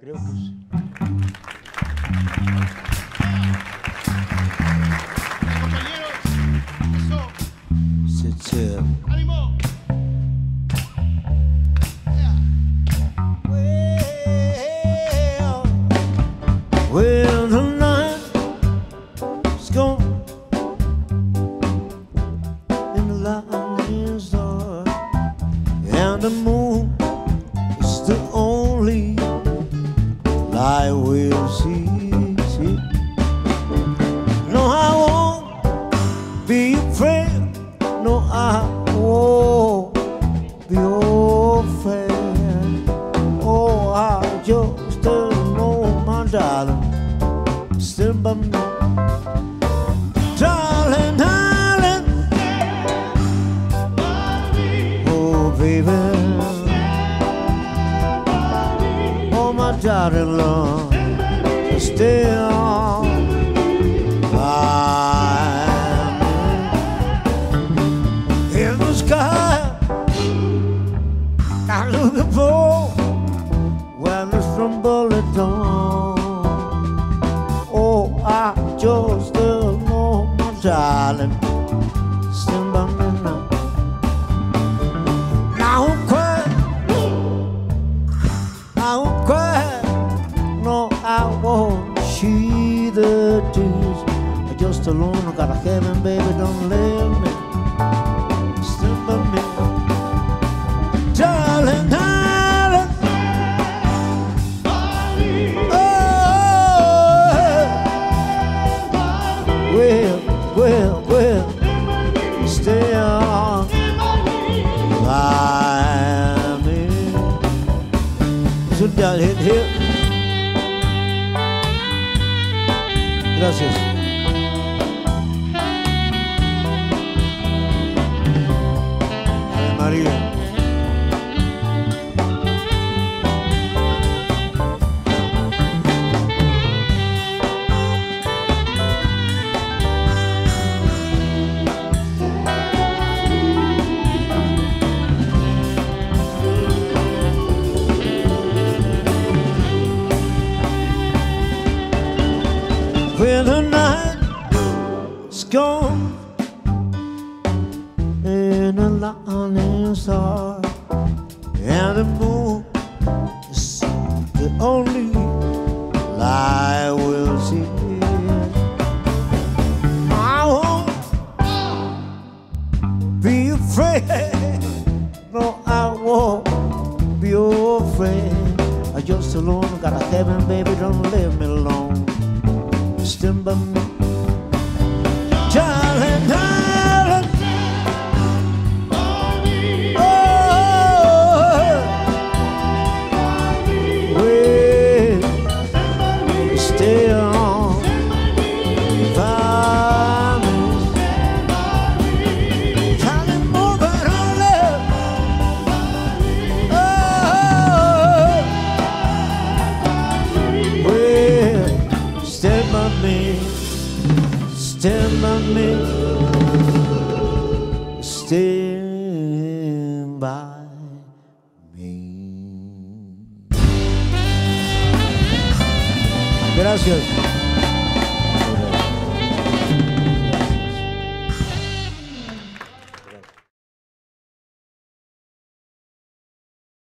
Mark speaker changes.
Speaker 1: Creo que sí.
Speaker 2: Compañeros, eso,
Speaker 1: Sit still.
Speaker 2: ánimo.
Speaker 1: Well, well, the night is gone and the light is dark, and the moon is the only we'll see. see. My darling, love. Stay on. in the sky. I'm looking for when it's from bullet dawn. Oh, I just don't know, my darling. Stand by Just alone, I got a heaven, baby, don't leave me. Stand by me. Darling, darling. Oh, well, well, well, stay by me. Gracias. María. when the night is gone and the and the moon is the only light we'll see. I won't be afraid. No, I won't be afraid. I just alone got a heaven, baby. Don't leave me alone stand by me. Stand by me, stand by me. Gracias.